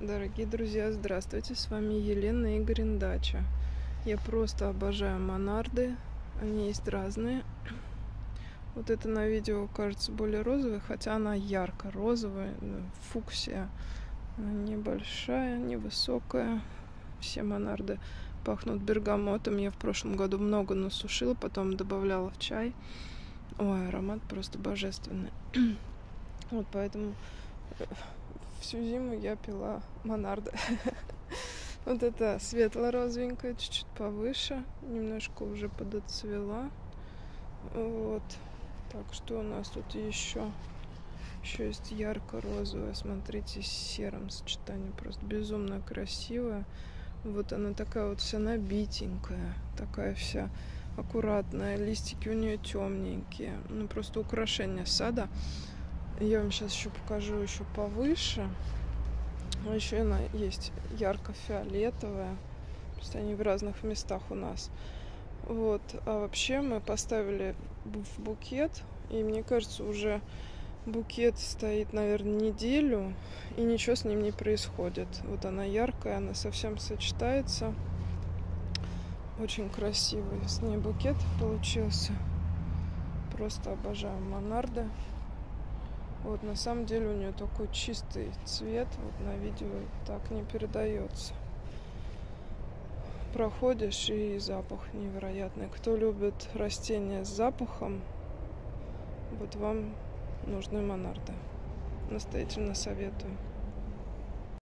Дорогие друзья, здравствуйте, с вами Елена Игорин Дача. Я просто обожаю монарды, они есть разные. Вот это на видео кажется более розовой, хотя она ярко-розовая, ну, фуксия. Она небольшая, невысокая. Все монарды пахнут бергамотом. Я в прошлом году много насушила, потом добавляла в чай. Ой, аромат просто божественный. Вот поэтому всю зиму я пила Монарда. Вот это светло-розовенькая, чуть-чуть повыше, немножко уже подоцвела. Вот. Так, что у нас тут еще? Еще есть ярко-розовая, смотрите, с серым сочетание, просто безумно красивая. Вот она такая вот вся набитенькая, такая вся аккуратная, листики у нее темненькие, ну просто украшение сада. Я вам сейчас еще покажу еще повыше. А еще она есть ярко-фиолетовая. Просто они в разных местах у нас. Вот. А вообще мы поставили в букет. И мне кажется, уже букет стоит, наверное, неделю. И ничего с ним не происходит. Вот она яркая, она совсем сочетается. Очень красивый с ней букет получился. Просто обожаю монарды. Вот на самом деле у нее такой чистый цвет, вот на видео так не передается. Проходишь и запах невероятный. Кто любит растения с запахом, вот вам нужны монарды. Настоятельно советую.